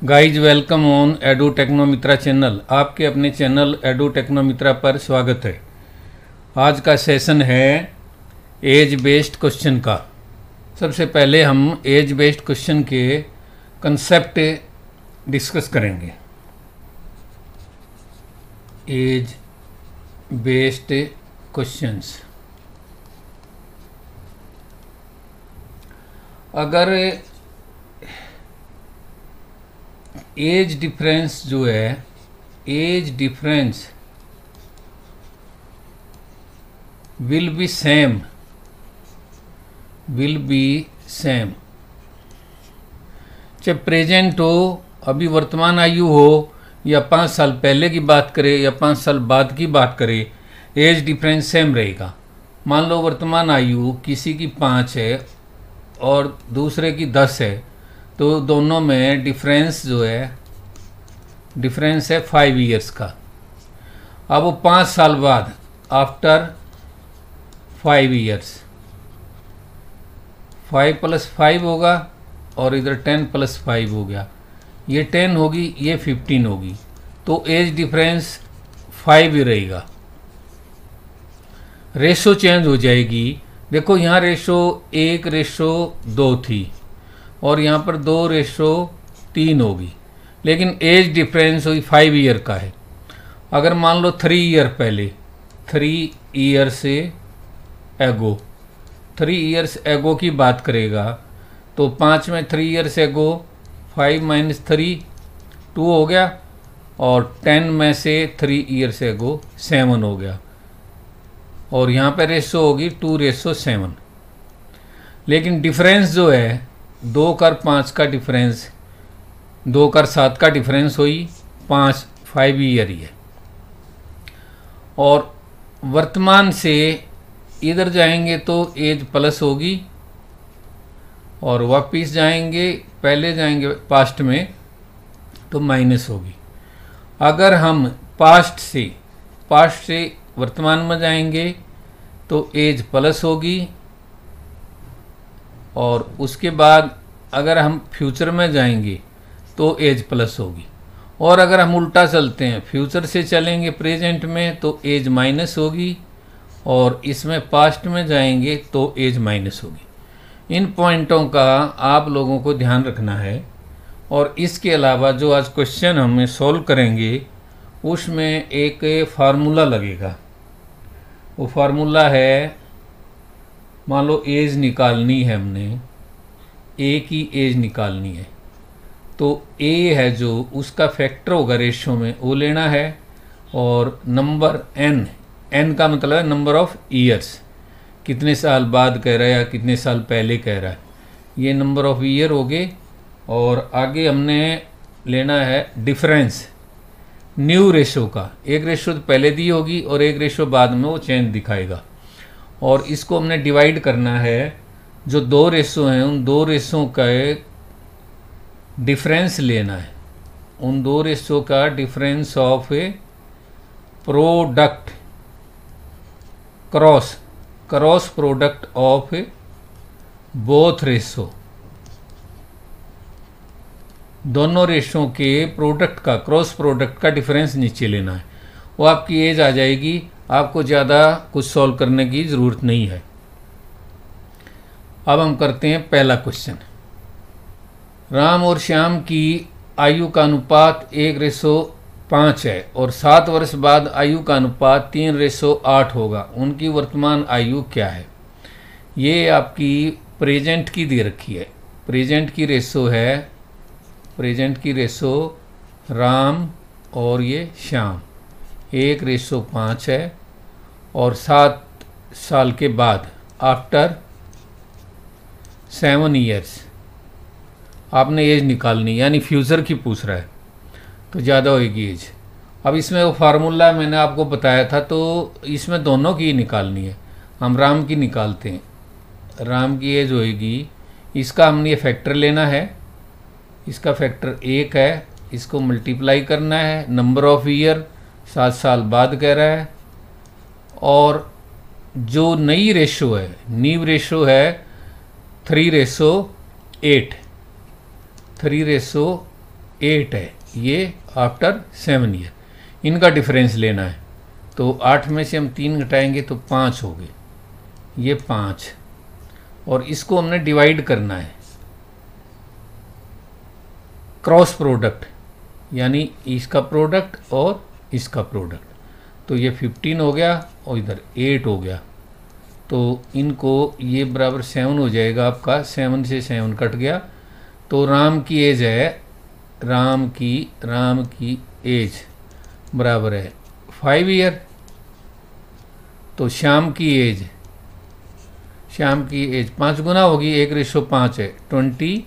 Guys welcome on Edu Technomitra channel आपके अपने channel edu टेक्नोमित्रा पर स्वागत है। आज का सेशन है एज बेस्ड क्वेश्चन का। सबसे पहले हम एज बेस्ड क्वेश्चन के कंसेप्ट डिस्कस करेंगे। एज बेस्ड क्वेश्चंस अगर एज डिफरेंस जो है, age difference will be same will be same चाहे प्रेजेंट हो, अभी वर्तमान आयु हो, या पाँच साल पहले की बात करें, या पाँच साल बाद की बात करें एज डिफरेंस सेम रहेगा। मान लो वर्तमान आयु किसी की पाँच है और दूसरे की दस है तो दोनों में डिफरेंस जो है डिफरेंस है फाइव इयर्स का। अब वो पाँच साल बाद after five years five plus five होगा और इधर टेन प्लस फाइव हो गया। ये टेन होगी, ये फिफ्टीन होगी। तो एज डिफरेंस फाइव ही रहेगा। रेशो चेंज हो जाएगी। देखो, यहाँ रेशो एक रेशो दो थी और यहाँ पर दो रेशो तीन होगी। लेकिन एज डिफरेंस हुई फाइव ईयर का है। अगर मान लो थ्री ईयर पहले थ्री ईयर से एगो थ्री ईयर्स एगो की बात करेगा तो पाँच में three years ago five minus three two हो गया, और टेन में से थ्री ईयर्स एगो सेवन हो गया। और यहाँ पर रेशो होगी टू रेशो सेवन लेकिन डिफरेंस जो है, दो कर पाँच का डिफरेंस दो कर सात का डिफरेंस हुई, पाँच फाइव ईयर ही है। और वर्तमान से इधर जाएँगे तो एज प्लस होगी और वापिस जाएँगे, पहले जाएँगे पास्ट में तो माइनस होगी। अगर हम पास्ट से पास्ट से वर्तमान में जाएँगे तो एज प्लस होगी और उसके बाद अगर हम फ्यूचर में जाएँगे तो एज प्लस होगी। और अगर हम उल्टा चलते हैं, फ्यूचर से चलेंगे प्रेजेंट में तो एज माइनस होगी, और इसमें पास्ट में जाएँगे तो एज माइनस होगी। इन पॉइंटों का आप लोगों को ध्यान रखना है, और इसके अलावा जो आज क्वेश्चन हमें सॉल्व करेंगे, उसमें एक फार्मूला लगेगा। वो फार्मूला है, मान लो एज निकालनी है हमने, ए की एज निकालनी है। तो ए है जो उसका फैक्टर होगा रेशो में, वो लेना है और नंबर एन एन का मतलब है नंबर ऑफ़ ईयर्स कितने साल बाद कह रहा है या कितने साल पहले कह रहा है। ये नंबर ऑफ़ ईयर हो गए और आगे हमने लेना है डिफरेंस न्यू रेशो का। एक रेशो तो पहले दी होगी और एक रेशो बाद में वो चेंज दिखाएगा। और इसको हमने डिवाइड करना है। जो दो रेशो हैं, उन दो रेशों का डिफरेंस लेना है। उन दो रेशो का difference of a product cross cross product of both ratio दोनों रेशों के प्रोडक्ट का क्रॉस प्रोडक्ट का डिफरेंस नीचे लेना है। वो आपकी एज आ जाएगी, आपको ज़्यादा कुछ सॉल्व करने की ज़रूरत नहीं है। अब हम करते हैं पहला क्वेश्चन राम और श्याम की आयु का अनुपात एक रेसो पाँच है और सात वर्ष बाद आयु का अनुपात तीन रेसो आठ होगा। उनकी वर्तमान आयु क्या है? ये आपकी प्रेजेंट की दे रखी है। प्रेजेंट की रेसो है, प्रेजेंट की रेसो राम और ये श्याम। एक रेसो पाँच है और सात साल के बाद आफ्टर सेवन ईयर्स आपने एज निकालनी, यानी फ्यूचर की पूछ रहा है तो ज़्यादा होगी एज। अब इसमें वो फार्मूला मैंने आपको बताया था तो इसमें दोनों की निकालनी है। हम राम की निकालते हैं। राम की एज होएगी, इसका हमने ये फैक्टर लेना है, इसका फैक्टर एक है, इसको मल्टीप्लाई करना है, नंबर ऑफ़ ईयर, सात साल बाद कह रहा है, और जो नई रेशो है नीव रेशो है three ratio eight three ratio eight है, ये आफ्टर सेवन ईयर इनका डिफरेंस लेना है। तो आठ में से हम तीन घटाएँगे तो पाँच हो गए। ये पाँच। और इसको हमने डिवाइड करना है। क्रॉस प्रोडक्ट यानी इसका प्रोडक्ट और इसका प्रोडक्ट तो ये फिफ्टीन हो गया और इधर एट हो गया। तो इनको ये बराबर सेवन हो जाएगा आपका। सेवन से सेवन कट गया। तो राम की एज है, राम की राम की एज, बराबर है। फाइव ईयर तो श्याम की एज, श्याम की एज पाँच गुना होगी, एक रेशो पाँच है ट्वेंटी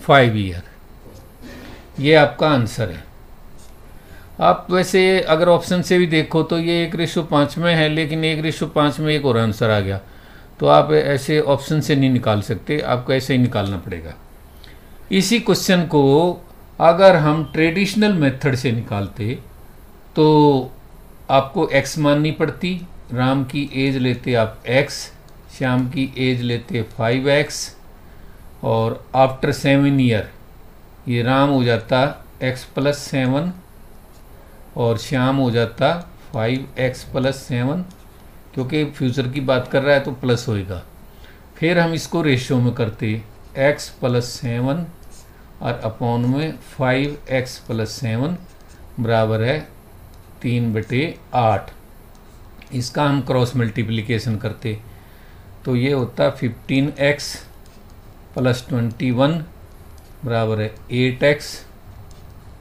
फाइव ईयर ये आपका आंसर है। आप वैसे अगर ऑप्शन से भी देखो तो ये एक रेशो पाँच में है, लेकिन एक रेशो पाँच में एक और आंसर आ गया। तो आप ऐसे ऑप्शन से नहीं निकाल सकते, आपको ऐसे ही निकालना पड़ेगा। इसी क्वेश्चन को अगर हम ट्रेडिशनल मेथड से निकालते तो आपको एक्स माननी पड़ती। राम की एज लेते आप एक्स श्याम की एज लेते फाइव एक्स और आफ्टर सेवन ईयर ये राम हो जाता एक्स प्लस सेवन और श्याम हो जाता फाइव एक्स प्लस सेवन क्योंकि फ्यूचर की बात कर रहा है तो प्लस होएगा। फिर हम इसको रेशियो में करते एक्स प्लस सेवन और अपॉन में फाइव एक्स प्लस सेवन बराबर है तीन बटे आठ। इसका हम क्रॉस मल्टीप्लिकेशन करते। तो ये होता fifteen x plus twenty one बराबर है eight x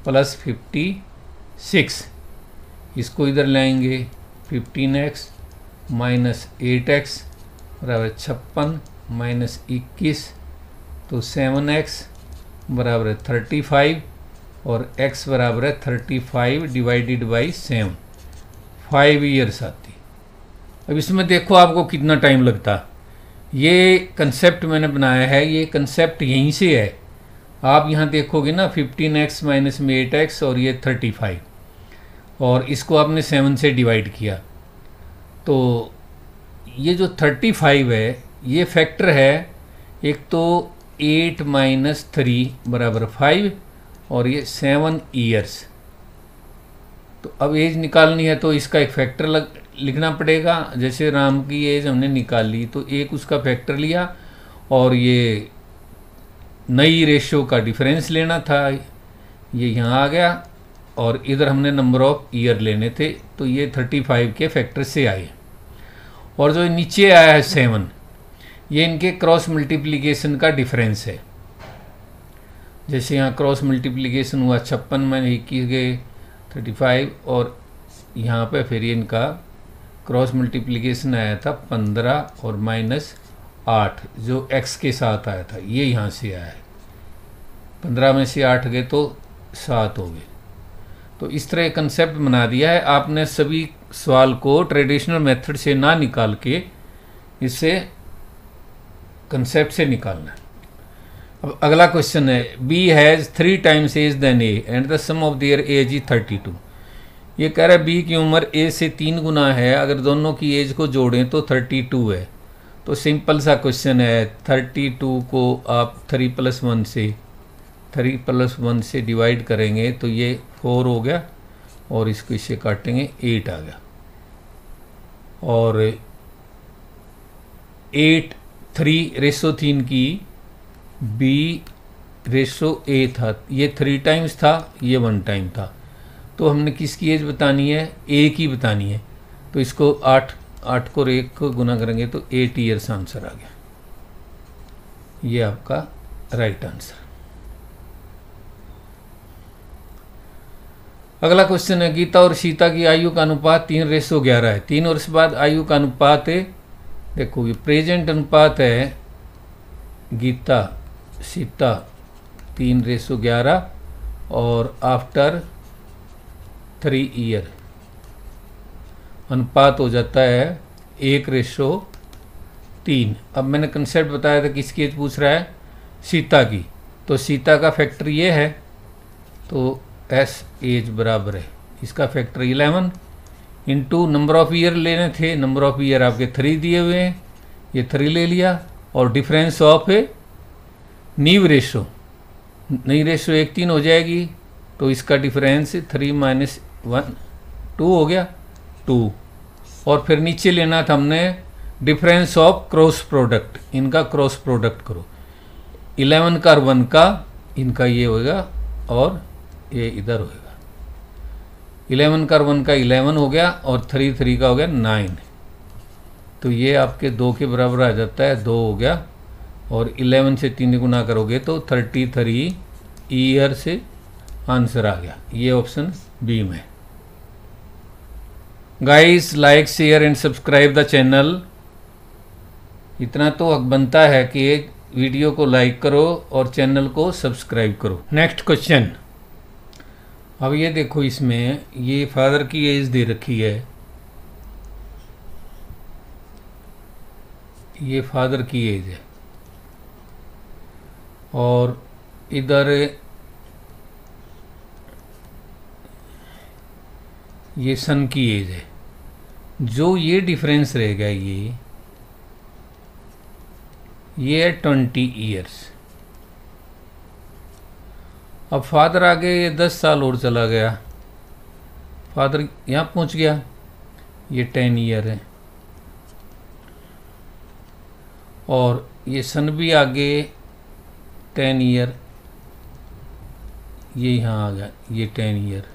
plus fifty six. इसको इधर लाएँगे fifteen x minus eight x बराबर छप्पन माइनस इक्कीस। तो सेवन एक्स बराबर है थर्टी फाइव और एक्स बराबर है thirty five divided by seven five years आती। अब इसमें देखो आपको कितना टाइम लगता। ये कंसेप्ट मैंने बनाया है, ये कंसेप्ट यहीं से है। आप यहाँ देखोगे ना फिफ्टीन एक्स माइनस में एट एक्स और ये थर्टी फाइव और इसको आपने सेवन से डिवाइड किया। तो ये जो थर्टी फाइव है, ये फैक्टर है। एक तो एट माइनस थ्री बराबर फाइव और ये सेवन ईयर्स। तो अब एज निकालनी है तो इसका एक फैक्टर लग, लिखना पड़ेगा। जैसे राम की एज हमने निकाल ली तो एक उसका फैक्टर लिया और ये नई रेशियो का डिफरेंस लेना था। ये यहाँ आ गया और इधर हमने नंबर ऑफ़ ईयर लेने थे तो ये 35 के फैक्टर से आए। और जो नीचे आया है सेवन ये इनके क्रॉस मल्टीप्लिकेशन का डिफरेंस है। जैसे यहाँ क्रॉस मल्टीप्लिकेशन हुआ, छप्पन में इक्कीस गए थर्टी फाइव और यहाँ पे फिर इनका क्रॉस मल्टीप्लिकेशन आया था पंद्रह और माइनस आठ, जो एक्स के साथ आया था, ये यहाँ से आया है। पंद्रह में से आठ गए तो सात हो गए। तो इस तरह कंसेप्ट बना दिया है। आपने सभी सवाल को ट्रेडिशनल मेथड से ना निकाल के इससे कंसेप्ट से निकालना। अब अगला क्वेश्चन है B has three times age than A and the sum of their age is thirty two ये कह रहा है बी की उम्र ए से तीन गुना है, अगर दोनों की एज को जोड़ें तो थर्टी टू है। तो सिंपल सा क्वेश्चन है थर्टी टू को आप थ्री प्लस वन से थ्री प्लस वन से डिवाइड करेंगे तो ये फोर हो गया और इसको इससे काटेंगे एट आ गया। और एट थ्री रेसो तीन की, बी रेसो ए था। ये थ्री टाइम्स था, ये वन टाइम था। तो हमने किसकी एज बतानी है? ए की बतानी है। तो इसको आठ आठ को एक को गुना करेंगे तो एट ईयर्स आंसर आ गया। ये आपका राइट आंसर। अगला क्वेश्चन है, गीता और सीता की आयु का अनुपात तीन रेसो ग्यारह है। तीन वर्ष बाद आयु का अनुपात देखो, ये प्रेजेंट अनुपात है गीता, सीता, तीन रेसो ग्यारह और आफ्टर थ्री ईयर अनुपात हो जाता है एक रेशो तीन। अब मैंने कंसेप्ट बताया था किसकी एज पूछ रहा है सीता की। तो सीता का फैक्टर ये है तो एस एज बराबर है। इसका factor eleven into number of year लेने थे नंबर ऑफ़ ईयर आपके थ्री दिए हुए हैं, ये थ्री ले लिया, और डिफरेंस ऑफ़ नीव रेशो नई रेशो एक तीन हो जाएगी तो इसका difference three minus one two हो गया टू और फिर नीचे लेना था हमने डिफरेंस ऑफ़ क्रॉस प्रोडक्ट इनका क्रॉस प्रोडक्ट करो। इलेवन का वन का, इनका ये होगा और ये इधर होगा इलेवन का वन का इलेवन हो गया और थ्री थ्री का हो गया नाइन। तो ये आपके दो के बराबर आ जाता है, दो हो गया और इलेवन से तीन गुना करोगे तो थर्टी थ्री ईयर से आंसर आ गया। ये ऑप्शन बी में। Guys, like, share and subscribe the channel. इतना तो हक बनता है कि एक वीडियो को लाइक करो और चैनल को सब्सक्राइब करो। Next question. अब ये देखो इसमें, ये फादर की एज दे रखी है। ये फादर की एज है। और इधर, ये सन की एज है। जो ये डिफरेंस रहेगा ये ये है ट्वेंटी ईयर्स अब फादर आगे ये दस साल और चला गया। फादर यहाँ पहुँच गया। ये टेन ईयर है। और ये सन भी आगे टेन ईयर। ये यहाँ आ गया। ये टेन ईयर।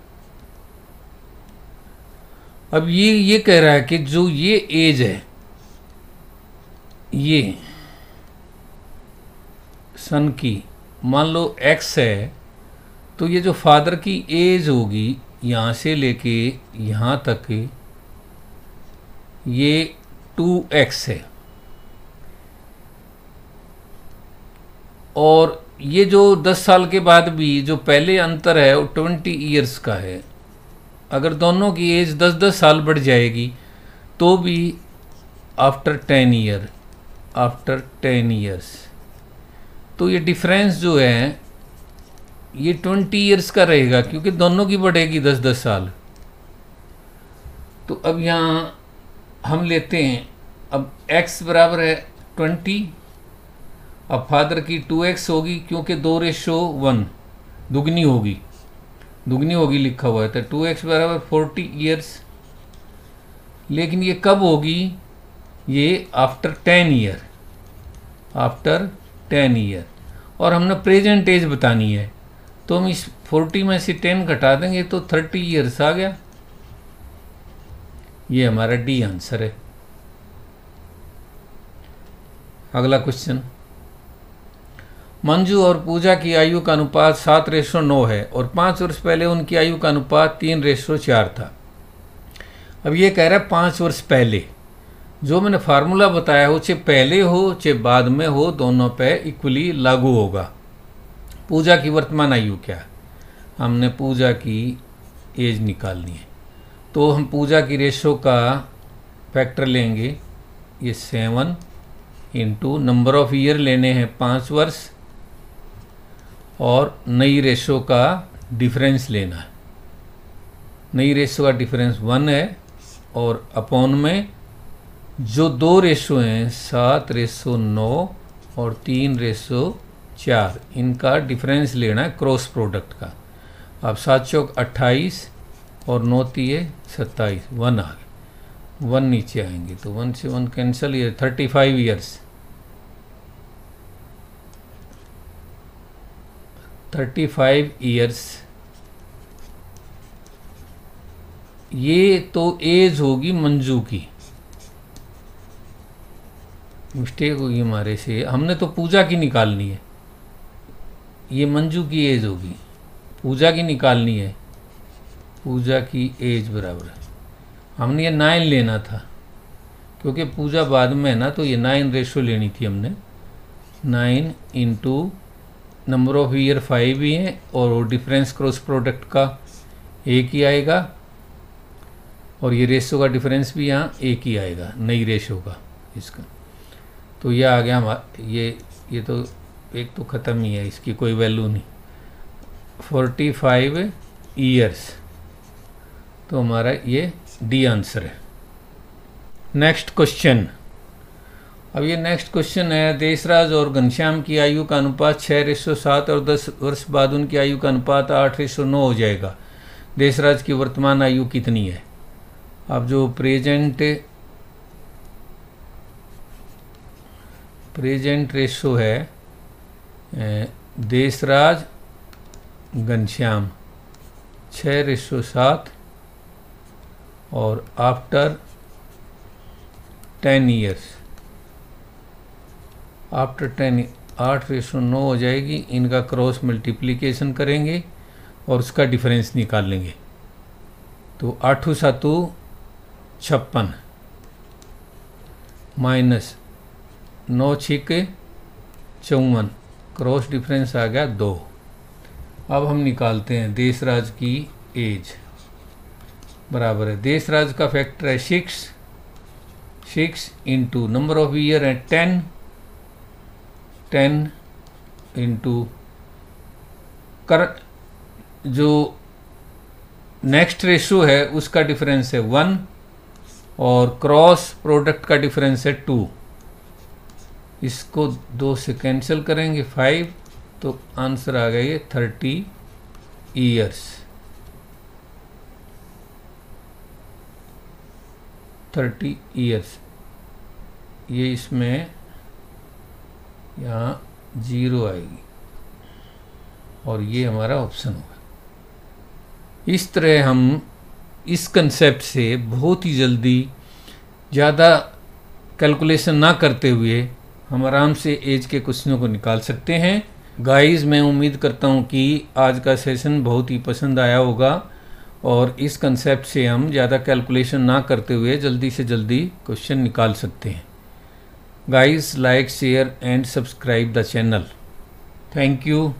अब ये ये कह रहा है कि जो ये एज है, ये सन की, मान लो एक्स है तो ये जो फादर की एज होगी यहाँ से लेके यहाँ तक, ये टू एक्स है। और ये जो दस साल के बाद भी, जो पहले अंतर है, वो ट्वेंटी ईयर्स का है। अगर दोनों की एज दस दस साल बढ़ जाएगी तो भी after ten year after ten years तो ये डिफरेंस जो है ये ट्वेंटी ईयर्स का रहेगा, क्योंकि दोनों की बढ़ेगी दस दस साल। तो अब यहाँ हम लेते हैं, अब x बराबर है ट्वेंटी, अब फादर की टू एक्स होगी, क्योंकि दो रेशो वन दुगनी होगी। दुगनी होगी लिखा हुआ है तो टू एक्स बराबर फोर्टी ईयर्स लेकिन ये कब होगी? ये after ten year after ten year और हमने प्रेजेंट एज बतानी है। तो हम इस फोर्टी में से टेन घटा देंगे तो थर्टी ईयर्स आ गया। ये हमारा डी आंसर है। अगला क्वेश्चन मंजू और पूजा की आयु का अनुपात सात रेशो नौ है और पाँच वर्ष पहले उनकी आयु का अनुपात तीन रेशो चार था। अब ये कह रहा है पाँच वर्ष पहले। जो मैंने फार्मूला बताया हो, चाहे पहले हो, चाहे बाद में हो, दोनों पे इक्वली लागू होगा। पूजा की वर्तमान आयु क्या हमने पूजा की एज निकालनी है। तो हम पूजा की रेशो का फैक्टर लेंगे। ये seven into number of year लेने हैं पाँच वर्ष। और नई रेशो का डिफरेंस लेना है। नई रेशो का डिफरेंस वन है और अपॉन में जो दो रेशो हैं, सात रेशो नौ और तीन रेशो चार इनका डिफरेंस लेना है क्रॉस प्रोडक्ट का? अब सात चौक अट्ठाईस और नौ तीय सत्ताईस वन आ गए। वन नीचे आएँगे तो वन से वन कैंसिल ये thirty five years thirty five years ये तो एज होगी मंजू की। मिस्टेक होगी हमारे से। हमने तो पूजा की निकालनी है। ये मंजू की एज होगी। पूजा की निकालनी है। पूजा की एज बराबर हमने ये नाइन लेना था। क्योंकि पूजा बाद में है ना तो ये नाइन रेशो लेनी थी हमने। Nine into number of year five ही है और डिफरेंस क्रॉस प्रोडक्ट का एक ही आएगा। और ये रेशो का डिफरेंस भी यहाँ एक ही आएगा, नई रेशो का इसका। तो ये आ गया हमारा, ये ये तो एक तो ख़त्म ही है, इसकी कोई वैल्यू नहीं। फोर्टी फाइव ईयर्स तो हमारा ये डी आंसर है। नेक्स्ट क्वेश्चन अब ये नेक्स्ट क्वेश्चन है, देशराज और घनश्याम की आयु का अनुपात छः रेसो सात और दस वर्ष बाद उनकी आयु का अनुपात आठ रेसो नौ हो जाएगा। देशराज की वर्तमान आयु कितनी है? अब जो प्रेजेंट प्रेजेंट रेशो है देशराज घनश्याम छः रेशो सात और after ten years after ten आठ रेशो नौ हो जाएगी, इनका क्रॉस मल्टीप्लिकेशन करेंगे और उसका डिफरेंस निकाल लेंगे। तो आठों सातों छप्पन माइनस नौ छिक चौवन। क्रॉस डिफरेंस आ गया दो। अब हम निकालते हैं देशराज की एज। बराबर है। देशराज का फैक्टर है six six into number of year है टेन टेन इंटू कर, जो नेक्स्ट रेशो है, उसका डिफरेंस है वन और क्रॉस प्रोडक्ट का डिफरेंस है टू इसको दो से कैंसिल करेंगे फाइव तो आंसर आ गया ये थर्टी ईयर्स थर्टी ईयर्स ये इसमें यहाँ ज़ीरो आएगी। और ये हमारा ऑप्शन होगा इस तरह हम इस कंसेप्ट से बहुत ही जल्दी, ज़्यादा कैलकुलेशन ना करते हुए हम आराम से एज के क्वेश्चनों को निकाल सकते हैं। गाइस मैं उम्मीद करता हूँ कि आज का सेशन बहुत ही पसंद आया होगा और इस कंसेप्ट से हम ज़्यादा कैलकुलेशन ना करते हुए जल्दी से जल्दी क्वेश्चन निकाल सकते हैं। Guys like share and subscribe the channel thank you